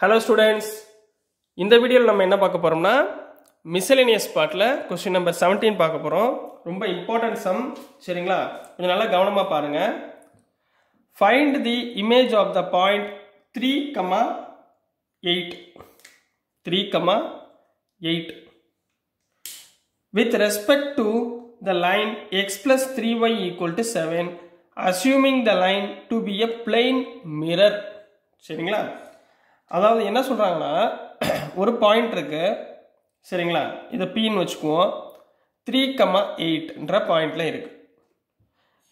Hello students இந்த வீடியோவில் நம்ம என்ன பார்க்க போகிறோம்னா மிசலேனியஸ் பாட்டில் கொஸ்டின் நம்பர் 17 பார்க்க போகிறோம் ரொம்ப இம்பார்ட்டன்ட் சம் சரிங்களா? கொஞ்சம் நல்லா கவனமாக பாருங்கள் find the image of the point three comma eight three comma eight with respect to the line X plus three Y equal to seven assuming the line to be a plane mirror சரிங்களா? அதாவது என்ன சொல்கிறாங்கன்னா ஒரு point இருக்குது சரிங்களா? இதை பின்னு வச்சுக்குவோம். Three comma எயிட்ன்ற பாயிண்டில் இருக்குது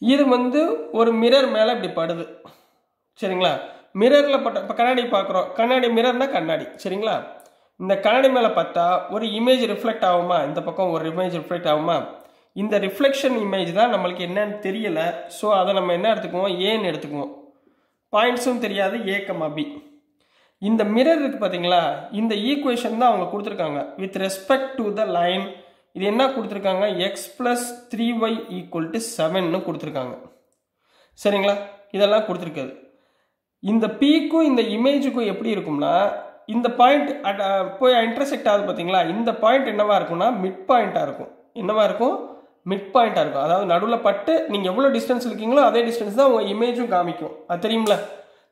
இது வந்து ஒரு மிரர் மேலே இப்படி படுது. சரிங்களா? மிரரில் பட்ட இப்போ கண்ணாடி பார்க்குறோம். கண்ணாடி மிரர்னா கண்ணாடி. சரிங்களா? இந்த கண்ணாடி மேலே பார்த்தா ஒரு இமேஜ் ரிஃப்ளெக்ட் ஆகுமா? இந்த பக்கம் ஒரு இமேஜ் ரிஃப்ளெக்ட் ஆகுமா? இந்த ரிஃப்ளெக்ஷன் இமேஜ் தான் நம்மளுக்கு என்னன்னு தெரியலை. ஸோ அதை நம்ம என்ன எடுத்துக்குவோம்? ஏன்னு எடுத்துக்குவோம். பாயிண்ட்ஸும் தெரியாது. ஏ கமா பி இந்த மிரர் இருக்கு பார்த்தீங்களா இந்த ஈக்குவேஷன் தான் அவங்க கொடுத்துருக்காங்க. With respect to the line இது என்ன கொடுத்துருக்காங்க? X plus three Y equal to செவன்னு கொடுத்துருக்காங்க. சரிங்களா? இதெல்லாம் கொடுத்துருக்காது இந்த பீக்கும் இந்த இமேஜுக்கும் எப்படி இருக்கும்னா இந்த பாயிண்ட் போய் இன்டர்செக்ட் ஆகுது பார்த்தீங்களா இந்த பாயிண்ட் என்னவா இருக்கும்னா மிட் பாயிண்ட்டாக இருக்கும். என்னவா இருக்கும்? மிட் பாயிண்ட்டாக இருக்கும். அதாவது நடுவில் பட்டு நீங்கள் எவ்வளோ டிஸ்டன்ஸ் இருக்கீங்களோ அதே டிஸ்டன்ஸ் தான் உங்கள் இமேஜும் காமிக்கும். அது தெரியுங்களா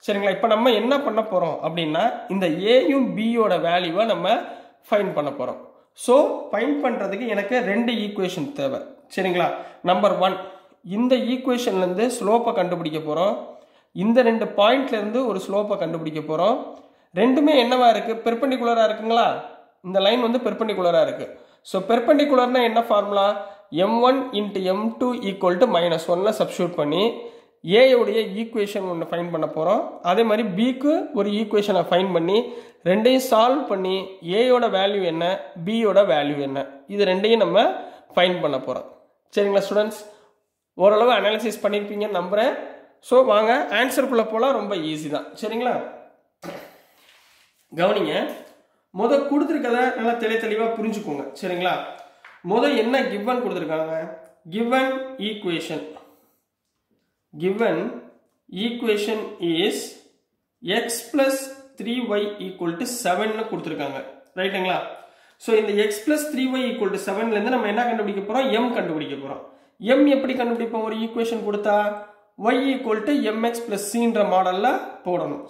சரிங்களா? இப்போ நம்ம என்ன பண்ண போகிறோம் அப்படின்னா இந்த ஏயும் பியோட வேல்யூவை நம்ம ஃபைன் பண்ண போகிறோம் ஸோ ஃபைன் பண்ணுறதுக்கு எனக்கு ரெண்டு ஈக்குவேஷன் தேவை. சரிங்களா? நம்பர் ஒன் இந்த ஈக்குவேஷன்லேருந்து ஸ்லோப்பை கண்டுபிடிக்க போகிறோம் இந்த ரெண்டு பாயிண்ட்லேருந்து ஒரு ஸ்லோப்பை கண்டுபிடிக்க போகிறோம் ரெண்டுமே என்னவா இருக்குது பெர்பெண்டிகுலராக இருக்குங்களா? இந்த லைன் வந்து பெர்பெண்டிகுலராக இருக்குது ஸோ பெர்பண்டிகுலர்னால் என்ன formula M one into M two equal to minus ஒன்னில் சப்ஸ்டியூட் பண்ணி ஏயோடைய ஈக்குவேஷன் ஒன்று ஃபைன் பண்ண போகிறோம் அதே மாதிரி பிக்கு ஒரு ஈக்குவேஷனை ஃபைன் பண்ணி ரெண்டையும் சால்வ் பண்ணி ஏயோட வேல்யூ என்ன பியோட வேல்யூ என்ன. இது ரெண்டையும் நம்ம ஃபைன் பண்ண போகிறோம் சரிங்களா ஸ்டூடெண்ட்ஸ் ஓரளவு அனாலிசிஸ் பண்ணியிருப்பீங்கன்னு நம்புகிறேன் ஸோ வாங்க ஆன்சருக்குள்ளே போகலாம் ரொம்ப ஈஸி தான். சரிங்களா? கவனிங்க முத கொடுத்துருக்கத நல்லா தெளி தெளிவாக புரிஞ்சுக்கோங்க. சரிங்களா? முத என்ன கிவன் கொடுத்துருக்காங்க? Given equation given equation is x plus 3y equal to 7 கொடுத்துருக்காங்க. ரைட்டுங்களா ஸோ இந்த x plus 3y equal to 7லேருந்து நம்ம என்ன கண்டுபிடிக்க போகிறோம் எம் கண்டுபிடிக்க போகிறோம் எம் எப்படி கண்டுபிடிப்போம்? ஒரு ஈக்குவேஷன் கொடுத்தா y equal to mx plus cன்ற மாடலில் போடணும்.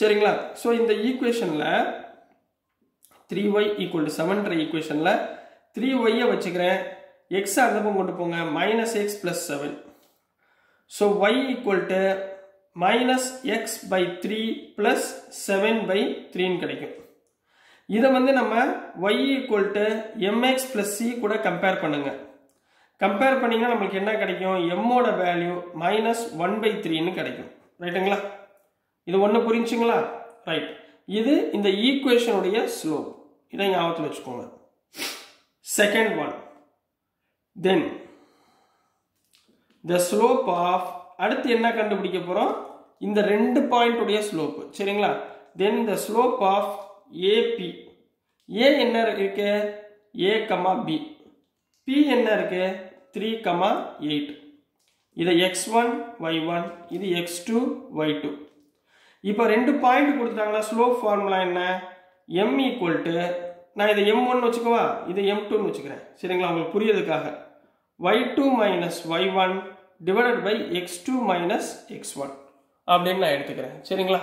சரிங்களா? ஸோ இந்த ஈக்குவேஷனில் த்ரீ ஒய் ஈக்குவல் டு செவன்ற ஈக்குவேஷனில் த்ரீ ஒய்யை வச்சுக்கிறேன். எக்ஸ் அந்த பக்கம் கொண்டு போங்க. Minus x plus seven so y equal to minus x by three plus seven by த்ரீன்னு கிடைக்கும். இதை வந்து நம்ம y equal to m x plus c கூட கம்பேர் பண்ணுங்க. கம்பேர் பண்ணிங்கன்னா நம்மளுக்கு என்ன கிடைக்கும்? எம்மோட வேல்யூ மைனஸ் ஒன் பை த்ரீன்னு கிடைக்கும். ரைட்டுங்களா இது ஒன்று புரிஞ்சுங்களா? ரைட் இது இந்த ஈக்குவேஷனுடைய ஸ்லோப் இதை ஞாபகத்தில் வச்சுக்கோங்க. Second one then the slope of அடுத்து என்ன கண்டுபிடிக்க போகிறோம் இந்த ரெண்டு பாயிண்ட்டுடைய ஸ்லோப்பு சரிங்களா? Then the slope of AB A என்ன இருக்கு? ஏ கமா பி பி என்ன இருக்கு? த்ரீ கமா எயிட் இது எக்ஸ் ஒன் ஒய் ஒன் இது எக்ஸ் டூ ஒய் டூ இப்போ ரெண்டு பாயிண்ட் கொடுத்துட்டாங்களா? ஸ்லோப் ஃபார்முலா என்ன? எம் ஈக்குவல் டு நான் இதை எம் ஒன் வச்சுக்கவா? இதை எம் டூன்னு வச்சுக்கிறேன். சரிங்களா? உங்களுக்கு புரியதுக்காக Y two minus Y one divided by X two minus X one அப்படின்னு நான் எடுத்துக்கிறேன்? சரிங்களா?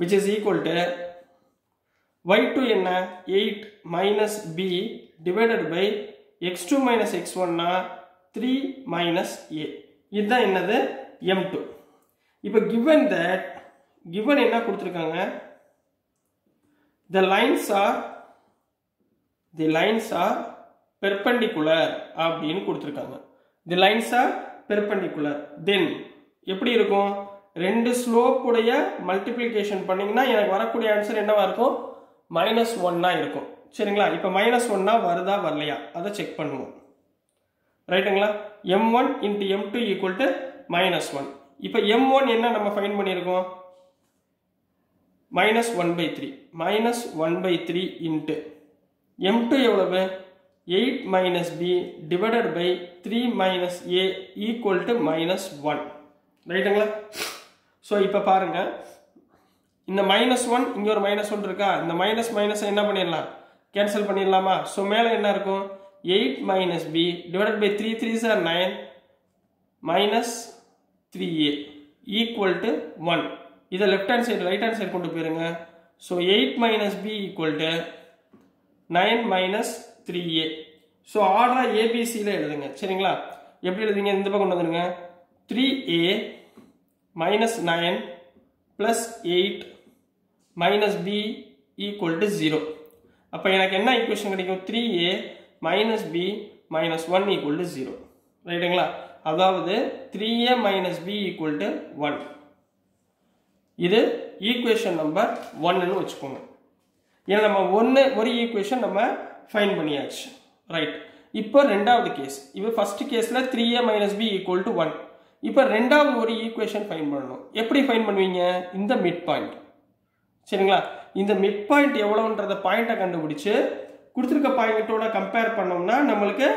Which is equal to Y என்ன? Eight minus B divided by X two minus X ஒன்னா த்ரீ மைனஸ் ஏ இதுதான் என்னது? எம் டூ இப்போ given that given என்ன கொடுத்துருக்காங்க? The lines are the lines are perpendicular அப்படின்னு கொடுத்துருக்காங்க. The lines are perpendicular then எப்படி இருக்கும்? ரெண்டு ஸ்லோப் உடைய மல்டிப்ளிகேஷன் பண்ணிங்கன்னா எனக்கு வரக்கூடிய ஆன்சர் என்னவா இருக்கும்? மைனஸ் ஒன்னா இருக்கும். சரிங்களா? இப்போ மைனஸ் ஒன்னா வருதா வரலையா? அதை செக் பண்ணுவோம். ரைட்டுங்களா M one into M two equal to minus one இப்போ எம் ஒன் என்ன நம்ம ஃபைன் பண்ணியிருக்கோம்? Minus one by three minus one by three into M two எவ்வளவு? Eight minus B divided by three minus A equal to minus one ரைட்டுங்களா so இப்போ பாருங்க. இந்த minus one இங்கே ஒரு மைனஸ் ஒன் இருக்கா? இந்த மைனஸ் மைனஸை என்ன பண்ணிடலாம்? கேன்சல் பண்ணிடலாமா? ஸோ மேலே என்ன இருக்கும்? Eight minus b divided by three three sir nine minus three a equal to one இதை left hand side right hand side கொண்டு போயிருங்க. So eight minus b equal to nine minus three a so ஆர்டராக ஏபிசியில் எழுதுங்க. சரிங்களா? எப்படி எழுதுங்க இந்த பக்கம் கொண்டு வந்துருங்க three A minus nine plus eight minus B equal to zero அப்போ எனக்கு என்ன ஈக்குவேஷன் கிடைக்கும்? Three A minus B minus one equal to zero ரைட்டுங்களா அதாவது three a minus b equal to one இது ஈக்குவேஷன் நம்பர் ஒன்னுன்னு வச்சுக்கோங்க. ஏன்னா நம்ம ஒன்று ஒரு ஈக்குவேஷன் நம்ம ஃபைன் பண்ணியாச்சு. ரைட் இப்போ ரெண்டாவது கேஸ் இப்போ ஃபர்ஸ்ட் கேஸில் three A minus B equal to one இப்போ ரெண்டாவது ஒரு ஈக்குவேஷன் ஃபைன் பண்ணணும். எப்படி ஃபைன் பண்ணுவீங்க? இந்த மிட் பாயிண்ட் சரிங்களா? இந்த மிட் பாயிண்ட் எவ்வளோன்றத பாயிண்ட்டை கண்டுபிடிச்சு கொடுத்துருக்க பாயிண்ட்டோட கம்பேர் பண்ணோம்னா நம்மளுக்கு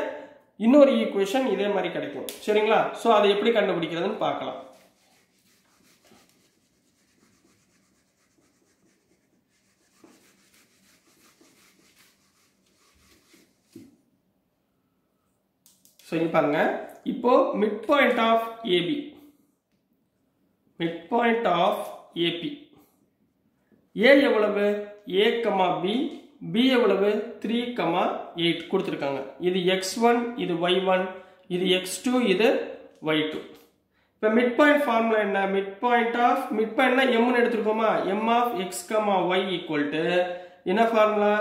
இன்னொரு ஈக்குவேஷன் இதே மாதிரி கிடைக்கும். சரிங்களா? ஸோ அதை எப்படி கண்டுபிடிக்கிறதுன்னு பார்க்கலாம். ஸோ இங்கே பாருங்க இப்போ mid point of AB mid point of AB A எவ்வளவு? ஏ கமா பி பி எவ்வளவு? த்ரீ கமா எயிட் கொடுத்துருக்காங்க. இது எக்ஸ் ஒன் இது ஒய் ஒன் இது எக்ஸ் டூ இது ஒய் டூ இப்போ மிட் பாயிண்ட் ஃபார்முலா என்ன? மிட் பாயிண்ட் ஆஃப் மிட் பாயிண்ட்னா எம்னு எடுத்துருக்கோமா? M of X comma Y equal to என்ன formula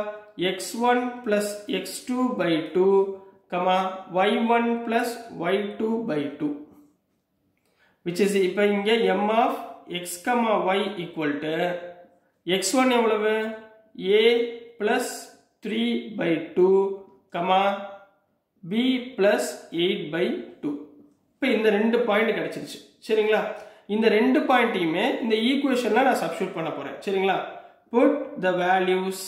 X one plus X two by two comma y1 one plus Y two by two which is இப்போ இங்கே M of X comma Y equal to X one எவ்வளவு? A plus three by two comma B plus eight by two இப்போ இந்த ரெண்டு point கிடைச்சிருச்சு. சரிங்களா? இந்த ரெண்டு பாயிண்ட்டையுமே இந்த ஈக்குவேஷனில் நான் சப்ஸ்டியூட் பண்ண போகிறேன் சரிங்களா? Put the values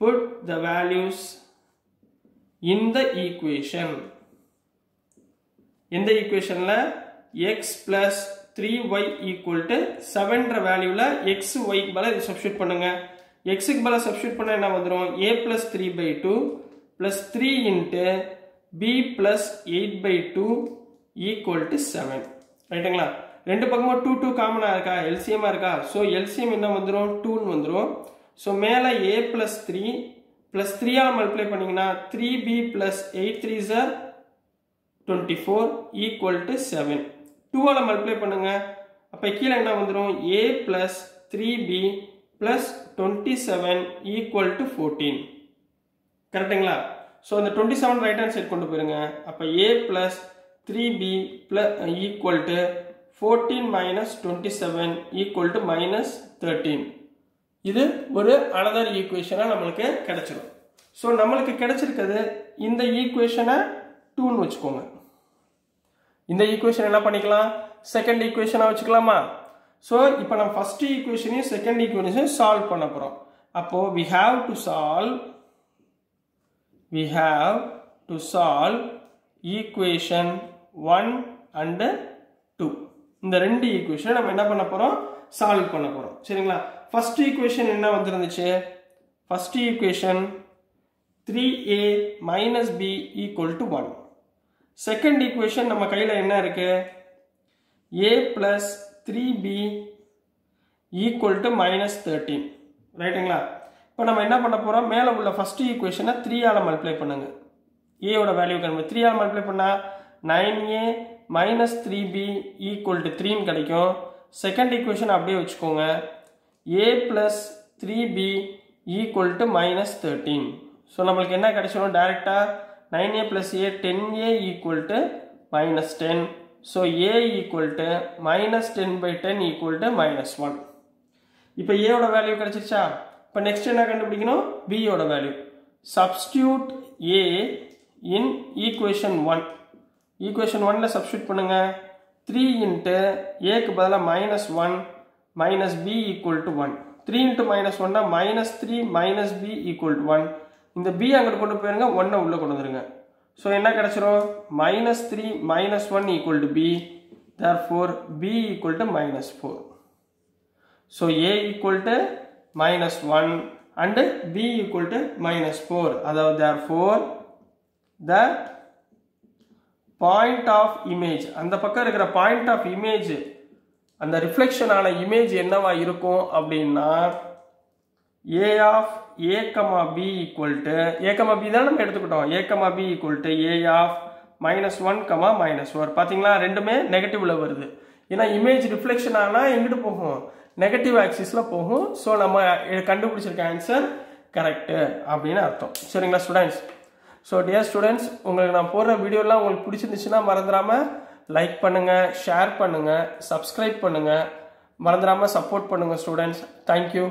put the values in the equation. எந்த ஈக்குவேஷன்ல x plus 3y equal to 7ன்ற வேல்யூல x y பல பதிலா இது சப்ஸ்டியூட் பண்ணுங்க. x க்கு சப்ஸ்டியூட் பண்ண என்ன வந்துரும்? a plus 3 by 2 plus 3 into b plus 8 by 2 equal to 7 ரைட்டுங்களா ரெண்டு பக்கமும் டூ டூ காமனாக இருக்கா? எல்சிஎமா இருக்கா? ஸோ எல்சிஎம் என்ன வந்துடும் டூன்னு வந்துடும் ஸோ மேலே ஏ ப்ளஸ் த்ரீ பிளஸ் த்ரீயால் மல்டிப்ளை பண்ணிங்கன்னா three B plus eight three sir twenty four equal to seven டூவால் மல்டிப்ளை பண்ணுங்க. அப்போ கீழே என்ன வந்துடும் A plus three B plus twenty seven equal to fourteen கரெக்டுங்களா ஸோ அந்த twenty seven right hand side கொண்டு போயிருங்க. அப்போ A plus three B plus equal to fourteen minus twenty seven equal to minus thirteen இது ஒரு another ஈக்குவேஷனாக நம்மளுக்கு கிடைச்சிடும் so நம்மளுக்கு கிடைச்சிருக்கிறது இந்த ஈக்குவேஷனை டூன்னு வச்சுக்கோங்க. இந்த ஈக்குவேஷன் என்ன பண்ணிக்கலாம்? செகண்ட் ஈக்குவேஷனாக வச்சுக்கலாமா? ஸோ இப்போ நம்ம ஃபர்ஸ்ட் ஈக்குவேஷனையும் செகண்ட் ஈக்குவேஷனையும் சால்வ் பண்ண போகிறோம் அப்போ we have to solve we have to solve equation one and two இந்த ரெண்டு ஈக்குவேஷனை நம்ம என்ன பண்ண போகிறோம் சால்வ் பண்ண போகிறோம் சரிங்களா? ஃபர்ஸ்ட் ஈக்குவேஷன் என்ன வந்துருந்துச்சு? First equation three A minus B equal to one second equation நம்ம கையில் என்ன இருக்கு? A plus three B equal to minus thirteen ரைட்டுங்களா இப்போ நம்ம என்ன பண்ண போகிறோம் மேலே உள்ள ஃபஸ்ட்டு ஈக்குவேஷனை த்ரீயால் மல்டிப்ளை பண்ணுங்க. ஏயோட வேல்யூ கம்மி த்ரீயால் மல்டிப்ளை பண்ணால் nine A minus three B equal to த்ரீன்னு கிடைக்கும். செகண்ட் ஈக்குவேஷன் அப்படியே வச்சுக்கோங்க. A plus three B equal to minus thirteen so நம்மளுக்கு என்ன கிடைச்சிடும் டேரெக்டாக nine A plus A ten A equal to minus ten so A equal to minus ten by ten equal to minus one இப்போ ஏயோட value கிடைச்சிருச்சா? இப்போ next என்ன கண்டுபிடிக்கணும்? பியோட value substitute A in equation one equation ஒன்ல substitute பண்ணுங்கள் three into ஏக்கு பதிலாக minus one minus B equal to one three into minus ஒன்னா minus three minus B equal to one இந்த பி அங்கிட்டு கொண்டு போயிருங்க ஒன்னை உள்ளே கொண்டு வந்துருங்க. ஸோ என்ன கிடச்சிரும்? Minus three minus one equal to B there four B equal to minus four so A equal to minus one and B equal to minus four அதாவது four the point of image அந்த பக்கம் இருக்கிற point of image அந்த reflection image என்னவா இருக்கும் அப்படின்னா A of A comma B equal to A comma B தான் நம்ம எடுத்துக்கிட்டோம். A comma B equal to A of minus one comma minus four பார்த்தீங்களா ரெண்டுமே நெகட்டிவ்ல வருது. ஏன்னா இமேஜ் ரிஃப்ளெக்ஷன் ஆனால் எங்கிட்டு போகும்? நெகட்டிவ் ஆக்சிஸில் போகும். ஸோ நம்ம கண்டுபிடிச்சிருக்க ஆன்சர் கரெக்டு அப்படின்னு அர்த்தம். சரிங்களா ஸ்டூடெண்ட்ஸ் ஸோ டியர் ஸ்டூடெண்ட்ஸ் உங்களுக்கு நான் போடுற வீடியோலாம் உங்களுக்கு பிடிச்சிருந்துச்சுன்னா மறந்துடாமல் லைக் பண்ணுங்கள் ஷேர் பண்ணுங்கள் சப்ஸ்கிரைப் பண்ணுங்கள் மறந்துடாமல் சப்போர்ட் பண்ணுங்கள் ஸ்டூடெண்ட்ஸ் தேங்க்யூ